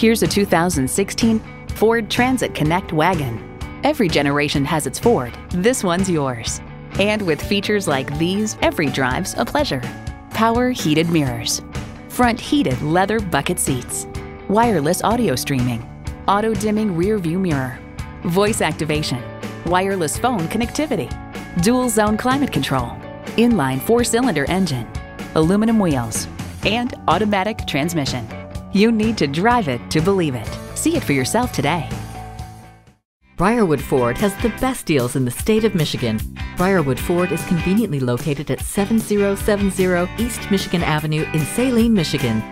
Here's a 2016 Ford Transit Connect wagon. Every generation has its Ford. This one's yours. And with features like these, every drive's a pleasure. Power heated mirrors, front heated leather bucket seats, wireless audio streaming, auto dimming rear view mirror, voice activation, wireless phone connectivity, dual zone climate control, inline four cylinder engine, aluminum wheels, and automatic transmission. You need to drive it to believe it. See it for yourself today. Briarwood Ford has the best deals in the state of Michigan. Briarwood Ford is conveniently located at 7070 East Michigan Avenue in Saline, Michigan.